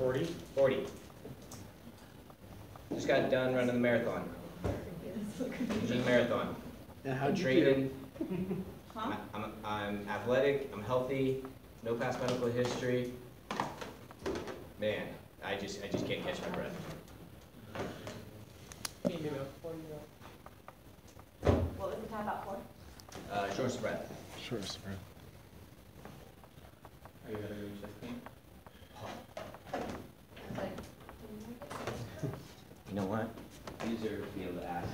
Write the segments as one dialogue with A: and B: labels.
A: Forty?
B: Forty. Just got done running the marathon. Eugene Marathon.
C: And
B: I'm
C: how'd you do?
B: training.
D: Huh?
B: I'm, I'm athletic, I'm healthy, no past medical history. Man, I just, I just can't catch my breath.
D: What was the time out for?
B: Uh, short of breath.
C: Sure, sir.
A: Are you gonna do chest pain?
B: You know what? User be able to ask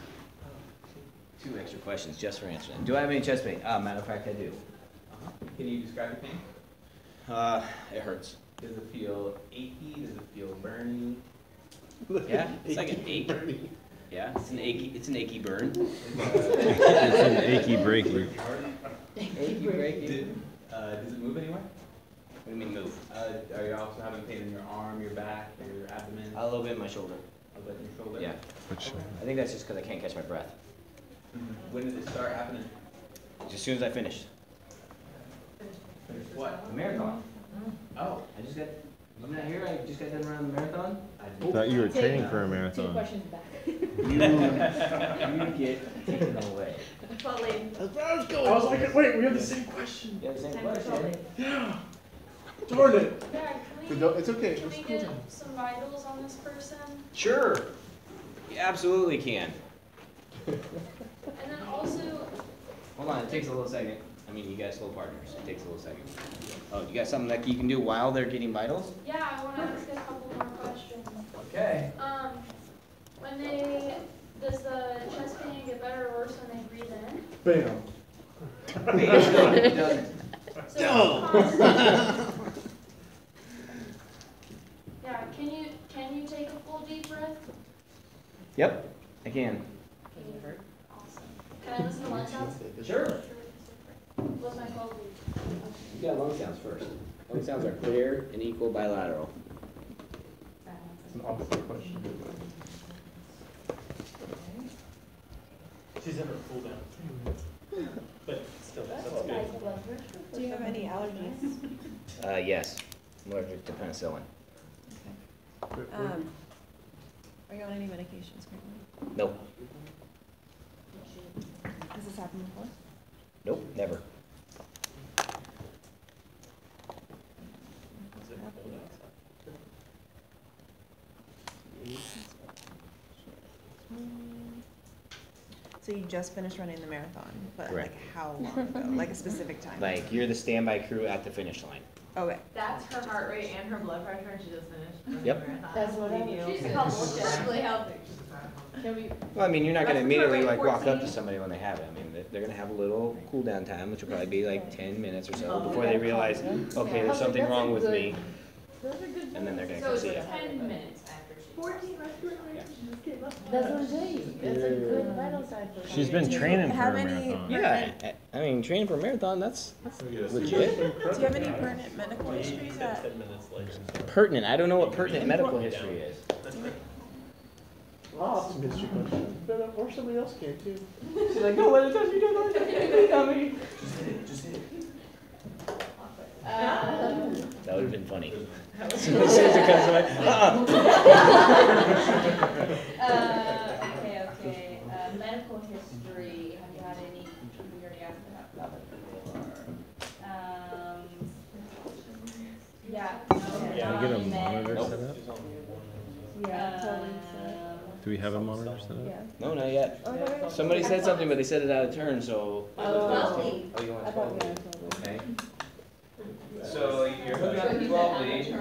B: two extra questions just for answering. Do I have any chest pain? Uh, matter of fact, I do.
A: Uh-huh. Can you describe the pain?
B: Uh, it hurts.
A: Does it feel achy? Does it feel burny?
B: Yeah, it's like an ache. Yeah, it's an achy, it's an achy burn.
E: It's an achy breaky.
B: Achy breaky.
A: Uh, does it move anywhere?
B: What do you mean move?
A: Uh, are you also having pain in your arm, your back, or your abdomen?
B: A little bit in my shoulder.
A: A little bit in your shoulder?
B: Yeah,
E: Which,
B: I think that's just because I can't catch my breath.
A: When did it start happening?
B: Just as soon as I finished.
A: Finish what?
B: The marathon. Mm-hmm.
A: Oh.
B: I just got, I'm not here, I just got done running the marathon.
E: I thought you were training for a marathon.
F: Uh, two
E: marathon.
F: questions back.
B: You, you get taken away.
D: Well, Lee,
C: That's where I was going.
G: I was like, wait, we have the same question.
B: You have the same
D: time
B: question?
G: Yeah. Darn it.
H: Yeah, can we,
C: It's okay.
H: can
C: It's
H: we
C: cool
H: get some vitals on this person?
B: Sure. You absolutely can.
H: And then also,
B: Hold on, it takes a little second. I mean, you guys slow partners, it takes a little second. Oh, you got something that you can do while they're getting vitals?
H: yeah, I wanna ask a couple more questions.
B: Okay.
H: Um, when they, does the chest pain get better or worse when they breathe in?
G: Bam.
H: So, Yeah, can you, can you take a full deep breath?
B: Yep, I can.
H: Awesome. Can I listen to lung sounds?
B: Sure.
H: What's my twelve lead?
B: You got lung sounds first. Lung sounds are clear and equal bilateral.
G: It's an opposite question. She's in her cool down. But still, that's good.
F: Do you have any allergies?
B: Uh, yes, I'm allergic to penicillin.
F: Um, are you on any medications currently?
B: Nope,
F: Has this happened before?
B: nope, never.
F: So you just finished running the marathon, but
B: Correct.
F: like how long ago? Like a specific time?
B: Like, you're the standby crew at the finish line.
F: Okay.
D: That's her heart rate and her blood pressure, and she just finished. running
B: Yep.
D: the marathon.
F: That's what I
D: You do.
H: She's a couple of
D: Definitely healthy.
F: Can we?
B: Well, I mean, you're not gonna immediately like walk up to somebody when they have it. I mean, they- they're gonna have a little cool down time, which will probably be like ten minutes or so
D: Oh,
B: before they realize, okay, there's something wrong with me,
F: Those are good.
B: and then they're gonna
D: So
B: come
D: it's
B: see you.
D: ten minutes after she. Fourteen respiratory, she just gave up.
I: That's what I'm saying, that's a good vital sign for.
E: She's been training for a marathon.
B: Yeah, I I mean, training for a marathon, that's, that's legit.
F: Do you have any pertinent medical history that?
G: Ten minutes later.
B: Pertinent, I don't know what pertinent medical history is.
C: I'll ask some history questions. But, uh, Or somebody else can too.
B: She's like, no, let it touch me, don't let it touch me.
D: Uh,
B: That would've been funny. As soon as it comes, I'm.
D: Uh, okay, okay, uh, medical history, have you had any, we already asked that. Um, yeah. okay,
E: Can we get a monitor set up?
F: Yeah, totally.
D: Um,
E: Do we have a monitor set up?
F: Yeah.
B: No, not yet.
F: Oh, no,
B: Somebody said something, but they said it out of turn, so.
D: Oh.
B: Oh, you want
F: I thought
B: twelve?
F: we had
B: Okay. So you're hooking up the twelve lead.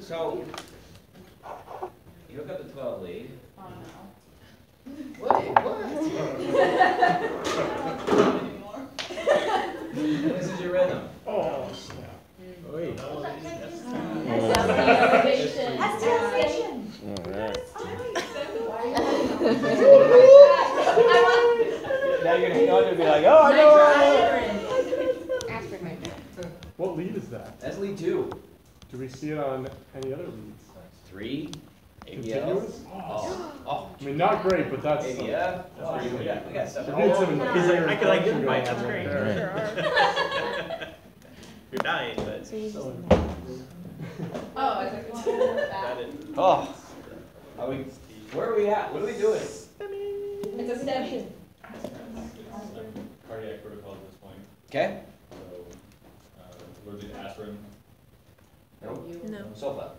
B: So, you hook up the twelve lead.
D: Oh, no.
B: Wait, what? And this is your rhythm.
G: Oh, snap.
E: Wait.
D: That's elevation.
E: Alright.
B: Now you're gonna hang on to be like, oh, I know where I am.
G: What lead is that?
B: That's lead two.
G: Do we see it on any other leads?
B: Three,
G: Continuous?
B: Oh, oh.
G: I mean, not great, but that's. something.
B: aVF. Oh, we got, we got stuff.
G: We need some
D: He's like, I
G: function
D: could, like,
G: going on right there. You're dying, but.
F: So you just.
D: Oh, I took it
G: Got
D: back.
G: it.
B: Oh, are we, where are we at? What are we doing?
D: It's a STEMI.
A: Cardiac protocol at this point,
B: Okay?
A: so, uh, allergic to aspirin,
F: No.
B: Sulfa.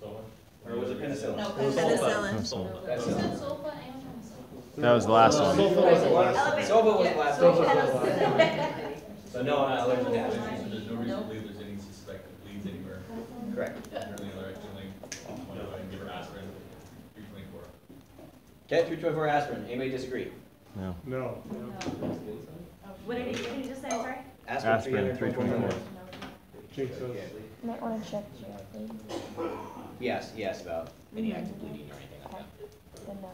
A: so on.
B: Or was it penicillin?
D: No,
F: Penicillin.
G: Sulfa.
B: That's
H: You
B: it.
H: said sulfa and penicillin.
E: That was the last one.
C: Sulfa was the last.
F: Elevate.
B: Sulfa was the last one. So no, I'm not allergic to
A: So
B: aspirin.
A: there's no reason to believe there's any suspected bleeds anywhere,
B: Correct.
A: apparently directionally, want to go ahead and give her aspirin, three twenty-four.
B: Okay, three twenty-four aspirin. Anybody disagree?
E: No.
C: No.
F: What did you, what did you just say, sorry?
E: Aspirin, 324.
C: Jake says.
I: Might wanna check your thing,
B: Yes, yes, about any active bleeding or anything like that.
I: then no.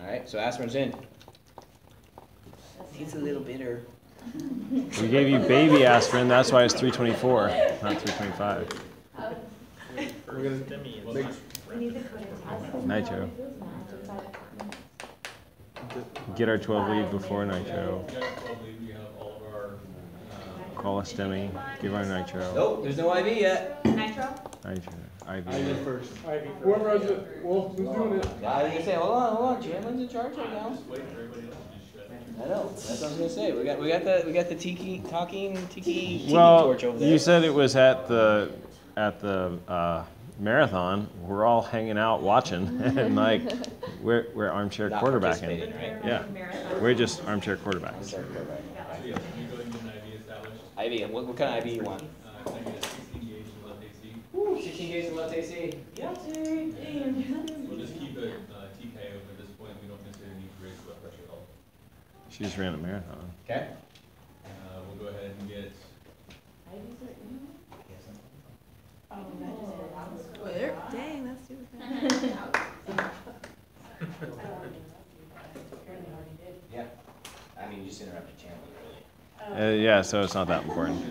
B: All right, so aspirin's in. It's a little bitter.
E: We gave you baby aspirin, that's why it's 324, not 325.
C: We're gonna
G: Demi is
C: make-
G: not friend.
E: Nitro. Get our 12 lead before nitro.
A: We got twelve lead, we have all of our, uh,
E: Call a STEMI, give our nitro.
B: Nope, there's no IV yet.
F: Nitro?
E: Nitro.
C: I did
E: IV.
C: first. Whoever has it, well, who's doing it?
B: I was gonna say, hold on, hold on, Chandler's in charge right now.
A: wait for everybody else to just shut.
B: I know, that's what I was gonna say. We got, we got the, we got the tiki, talking, tiki, tiki
E: Well,
B: torch over there.
E: you said it was at the, at the uh, marathon. We're all hanging out watching and like, we're, we're armchair
B: Not
E: quarterbacking.
B: right?
E: Yeah, we're just armchair quarterbacks.
A: So yeah, can you go ahead and get an IV established?
B: IV, and what, what kind of IV you want?
A: Uh, can I get a sixteen gauge and left AC?
B: Ooh, sixteen gauge and left AC.
A: We'll just keep it, uh, TKO, but at this point, we don't necessarily need to raise blood pressure at all.
E: She just ran a marathon.
B: Okay.
A: Uh, we'll go ahead and get,
F: Dang, that's super fast.
B: Yeah. I mean, you just interrupted Chandler, really.
E: Uh, yeah, so it's not that important.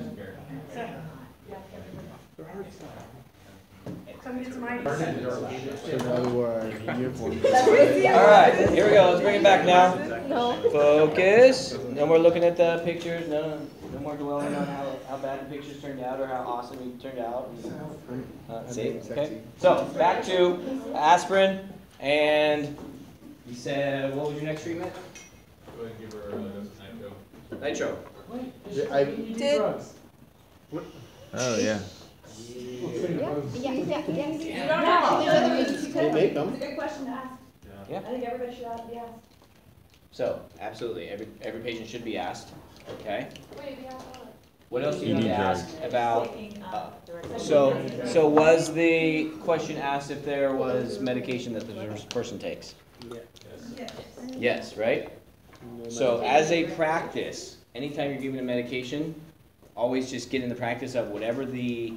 F: Come get some ID.
C: So now we wore our uniforms.
B: All right, here we go. Let's bring it back now.
I: No.
B: Focus. No more looking at the pictures. No, no, no more dwelling on how, how bad the pictures turned out or how awesome you turned out. Uh, see, okay. So back to aspirin, and you said what was your next treatment?
A: go ahead and give her a dose of nitro.
B: Nitro.
C: I,
F: Did,
E: Oh, yeah.
I: Yeah, yeah, yeah, yeah.
D: You don't have to, there's other reasons you
C: they
D: could.
C: make
D: It's
C: them.
D: a good question to ask.
B: Yeah.
D: I think everybody should ask, be asked.
B: So absolutely, every every patient should be asked. Okay.
H: Wait, we have what?
B: What else do you
E: ED
B: need to
E: drug.
B: ask about?
F: taking,
B: uh,
F: direct-
B: So so was the question asked if there was medication that the person takes? Yes. Yes, right? So as a practice, anytime you're giving a medication, always just get in the practice of whatever the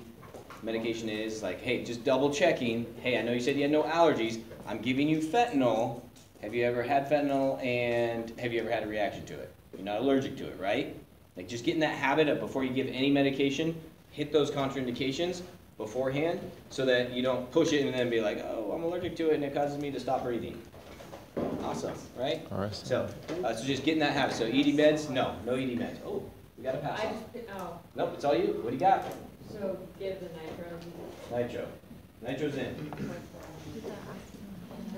B: medication is, like, hey, just double checking, hey, I know you said you had no allergies, I'm giving you fentanyl. Have you ever had fentanyl and have you ever had a reaction to it? You're not allergic to it, right? Like just get in that habit of before you give any medication, hit those contraindications beforehand so that you don't push it and then be like, oh, I'm allergic to it and it causes me to stop breathing. Awesome, right?
E: All right.
B: So, uh, so just get in that habit. So ED meds, no, no ED meds. Oh, we got a pass
J: I just, oh,
B: Nope, it's all you. What do you got?
J: so give the nitro,
B: Nitro. Nitro's in.
J: and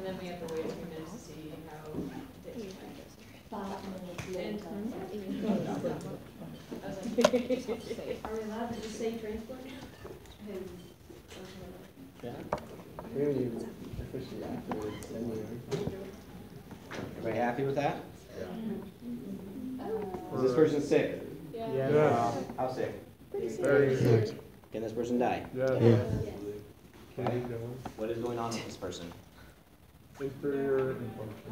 J: then we have to wait a few minutes to see how. And- I was like,
D: Are we allowed to just say transport?
C: We haven't even officially activated anyway.
B: Everybody happy with that? Is this person sick?
H: Yeah.
C: Yeah.
B: How sick?
C: Very sick.
B: Can this person die?
C: Yeah.
B: Okay.
C: Can you go on?
B: What is going on with this person?
C: Inferior infarction.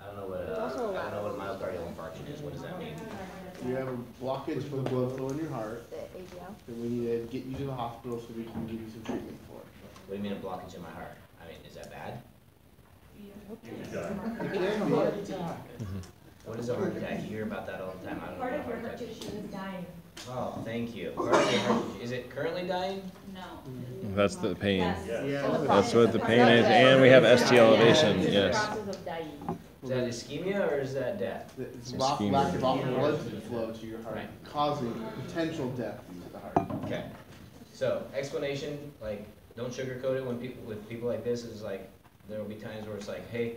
B: I don't know what, uh, I don't know what myocardial infarction is. What does that mean?
C: You have a blockage for the blood flow in your heart,
I: The ABL.
C: and we need to get you to the hospital so we can give you some treatment for it.
B: What do you mean a blockage in my heart? I mean, is that bad?
C: It can be.
B: What is a heart attack? You hear about that all the time. I don't know.
D: Part
B: what
D: of your
B: a
D: heart
B: heart attack
D: tissue is dying.
B: Oh, thank you. Part of your heart- Is it currently dying?
D: No.
E: That's the pain.
D: Yes.
C: Yeah.
E: That's what the pain is, and we have ST elevation,
I: It's a
E: yes.
I: process of dying.
B: Is that ischemia or is that death?
C: It's lack, lack of
E: Ischemia.
C: blood flow to your heart,
B: Right.
C: causing potential death to the heart.
B: Okay. So explanation, like, don't sugarcoat it when people, with people like this, is like, there will be times where it's like, hey,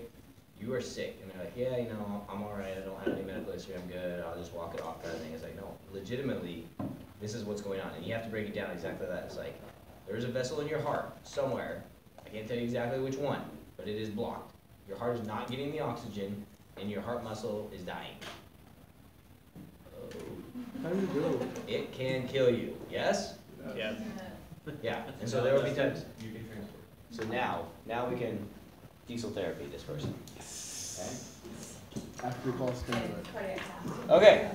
B: you are sick, and they're like, yeah, you know, I'm all right, I don't have any medical history, I'm good, I'll just walk it off, kind of thing. It's like, no, legitimately, this is what's going on, and you have to break it down exactly that. It's like, there's a vessel in your heart somewhere. I can't tell you exactly which one, but it is blocked. Your heart is not getting the oxygen, and your heart muscle is dying. Oh.
C: How do you do?
B: It can kill you. Yes?
G: Yeah.
B: Yeah. And so there will be times.
A: You can transport.
B: So now, now we can diesel therapy this person.
C: After you call standard.
D: And cardiac cath.
B: Okay.